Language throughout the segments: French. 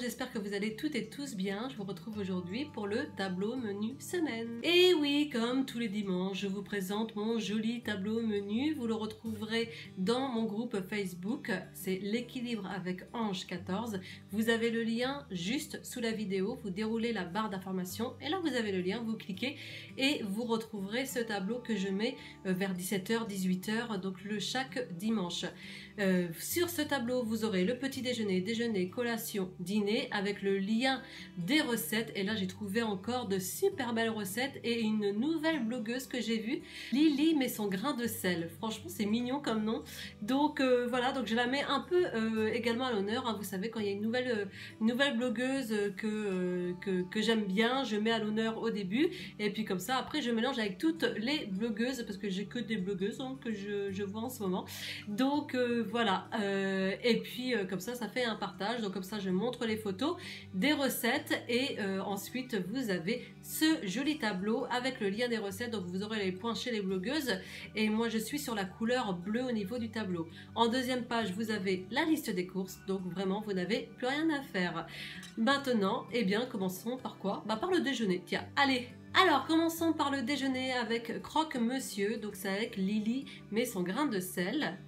j'espère que vous allez toutes et tous bien. Je vous retrouve aujourd'hui pour le tableau menu semaine. Et oui, comme tous les dimanches, je vous présente mon joli tableau menu. Vous le retrouverez dans mon groupe Facebook, c'est l'équilibre avec Ange 14. Vous avez le lien juste sous la vidéo, vous déroulez la barre d'information et là vous avez le lien, vous cliquez et vous retrouverez ce tableau que je mets euh, vers 17h, 18h, donc le chaque dimanche. Euh, sur ce tableau, vous aurez le petit déjeuner, déjeuner, collation, dîner avec le lien des recettes. Et là, j'ai trouvé encore de super belles recettes et une nouvelle blogueuse que j'ai vue, Lily met son grain de sel. Franchement, c'est mignon comme nom. Donc euh, voilà, donc je la mets un peu euh, également à l'honneur. Hein. Vous savez, quand il y a une nouvelle, blogueuse que, que, j'aime bien, je mets à l'honneur au début. Et puis comme ça, après, je mélange avec toutes les blogueuses parce que j'ai que des blogueuses hein, que je, je, vois en ce moment. Donc voilà. Euh, et puis euh, comme ça, ça fait un partage. Donc comme ça, je montre les photos des recettes et euh, ensuite vous avez ce joli tableau avec le lien des recettes. Donc vous aurez les points chez les blogueuses et moi je suis sur la couleur bleue au niveau du tableau. En deuxième page, vous avez la liste des courses. Donc vraiment, vous n'avez plus rien à faire. Maintenant, eh bien, commençons par quoi? Bah par le déjeuner. Tiens, allez, alors, commençons par le déjeuner avec Croque Monsieur. Donc, c'est avec Lily, mais son grain de sel.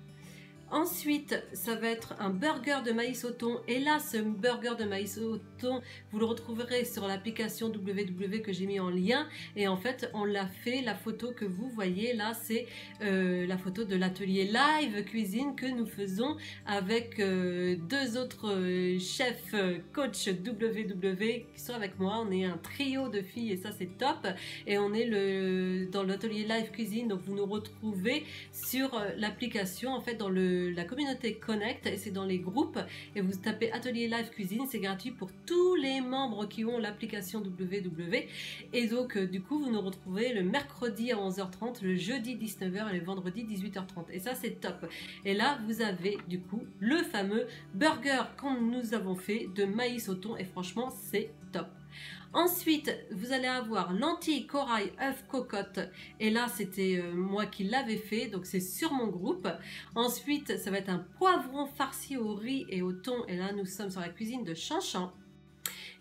Ensuite, ça va être un burger de maïs au thon. Et là, ce burger de maïs au thon, vous le retrouverez sur l'application WW que j'ai mis en lien. Et en fait, on l'a fait. La photo que vous voyez là, c'est euh, la photo de l'atelier live cuisine que nous faisons avec euh, deux autres euh, chefs coach WW qui sont avec moi. On est un trio de filles et ça, c'est top. Et on est le, dans l'atelier live cuisine. Donc, vous nous retrouvez sur l'application, en fait, dans le la communauté Connect et c'est dans les groupes et vous tapez Atelier Live Cuisine, c'est gratuit pour tous les membres qui ont l'application WW et donc euh, du coup vous nous retrouvez le mercredi à 11h30, le jeudi 19h et le vendredi 18h30 et ça c'est top. Et là vous avez du coup le fameux burger que nous avons fait de maïs au thon et franchement c'est top. Ensuite, vous allez avoir lentilles, corail, œuf, cocotte. Et là, c'était euh, moi qui l'avais fait, donc c'est sur mon groupe. Ensuite, ça va être un poivron farci au riz et au thon. Et là, nous sommes sur la cuisine de Chanchan.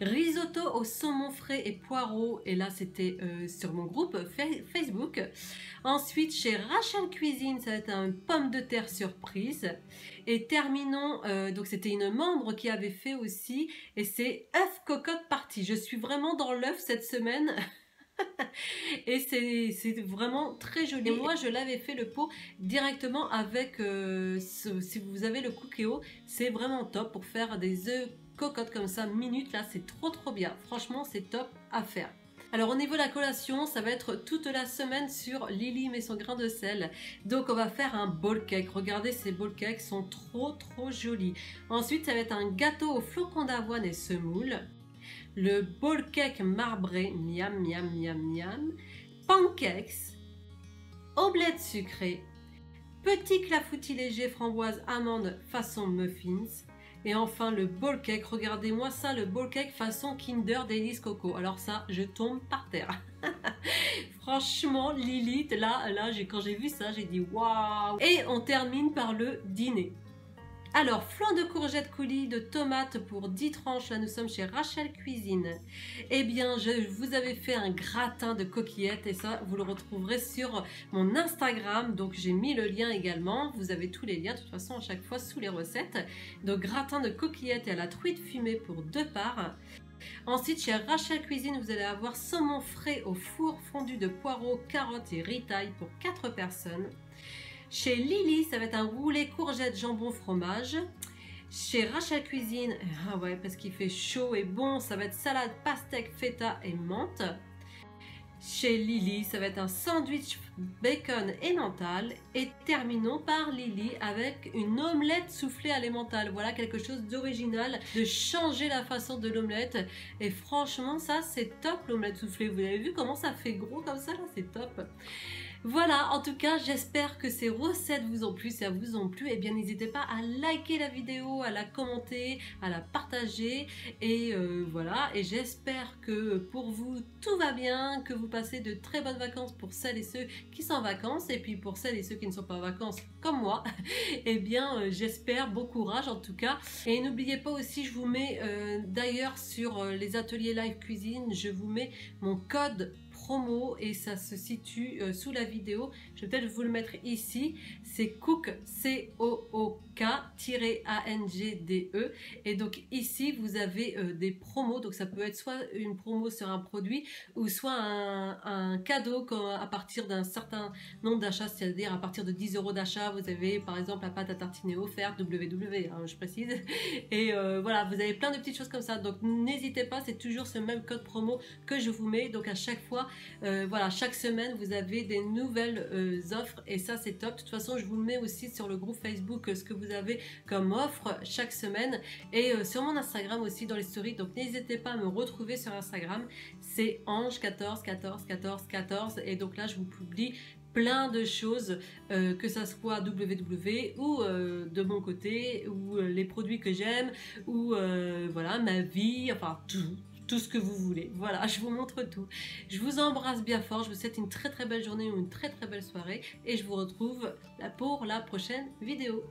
Risotto au saumon frais et poireaux. Et là, c'était euh, sur mon groupe Facebook. Ensuite, chez Rachel Cuisine, ça va être un pomme de terre surprise. Et terminons, euh, donc c'était une membre qui avait fait aussi. Et c'est œuf cocotte partie. Je suis vraiment dans l'œuf cette semaine. et c'est vraiment très joli. Et moi, je l'avais fait le pot directement avec, euh, si vous avez le cookéo, c'est vraiment top pour faire des œufs cocotte comme ça, minute, là, c'est trop trop bien. Franchement, c'est top à faire. Alors au niveau de la collation, ça va être toute la semaine sur Lily met son grain de sel. Donc on va faire un bowl cake. Regardez, ces bowl cakes sont trop trop jolis. Ensuite, ça va être un gâteau au flocon d'avoine et semoule. Le bowl cake marbré, miam miam miam miam. Pancakes. Omelette sucrée. Petit clafoutis léger framboise amande façon muffins et enfin le ball cake, regardez-moi ça, le ball cake façon Kinder Delice Coco. Alors ça, je tombe par terre. Franchement, Lilith, là, là, quand j'ai vu ça, j'ai dit waouh. Et on termine par le dîner. Alors, flan de courgettes coulis, de tomates pour 10 tranches. Là, nous sommes chez Rachel Cuisine. Eh bien, je vous avais fait un gratin de coquillettes et ça, vous le retrouverez sur mon Instagram. Donc, j'ai mis le lien également. Vous avez tous les liens, de toute façon, à chaque fois sous les recettes. Donc, gratin de coquillettes et à la truite fumée pour deux parts. Ensuite, chez Rachel Cuisine, vous allez avoir saumon frais au four fondu de poireaux, carottes et ritaille pour 4 personnes. Chez Lily, ça va être un roulé courgette jambon fromage. Chez Rachel Cuisine, ah ouais, parce qu'il fait chaud et bon, ça va être salade pastèque, feta et menthe. Chez Lily, ça va être un sandwich bacon et mental. Et terminons par Lily avec une omelette soufflée à. Voilà quelque chose d'original, de changer la façon de l'omelette. Et franchement, ça c'est top l'omelette soufflée. Vous avez vu comment ça fait gros comme ça là? C'est top. Voilà, en tout cas, j'espère que ces recettes vous ont plu. Si ça vous ont plu, et eh bien n'hésitez pas à liker la vidéo, à la commenter, à la partager. Et euh, voilà, et j'espère que pour vous, tout va bien, que vous passez de très bonnes vacances pour celles et ceux qui sont en vacances. Et puis pour celles et ceux qui ne sont pas en vacances, comme moi, eh bien euh, j'espère bon courage en tout cas. Et n'oubliez pas aussi, je vous mets euh, d'ailleurs sur les ateliers live cuisine, je vous mets mon code et ça se situe euh, sous la vidéo. Je vais peut-être vous le mettre ici. C'est Cook, C-O-O-K-A-N-G-D-E. Et donc ici, vous avez euh, des promos. Donc ça peut être soit une promo sur un produit ou soit un, cadeau à partir d'un certain nombre d'achats, c'est-à-dire à partir de 10 euros d'achat, vous avez par exemple la pâte à tartiner offerte, WW, hein, je précise. Et euh, voilà, vous avez plein de petites choses comme ça. Donc n'hésitez pas, c'est toujours ce même code promo que je vous mets. Donc à chaque fois, euh, voilà, chaque semaine, vous avez des nouvelles euh, offres et ça, c'est top. De toute façon, je vous mets aussi sur le groupe Facebook euh, ce que vous avez comme offre chaque semaine et sur mon Instagram aussi dans les stories. Donc, n'hésitez pas à me retrouver sur Instagram. C'est Ange14, 14, 14, 14. Et donc là, je vous publie plein de choses, que ça soit WW ou de mon côté, ou les produits que j'aime, ou voilà ma vie, enfin tout, tout ce que vous voulez. Voilà, je vous montre tout. Je vous embrasse bien fort, je vous souhaite une très très belle journée ou une très très belle soirée et je vous retrouve pour la prochaine vidéo.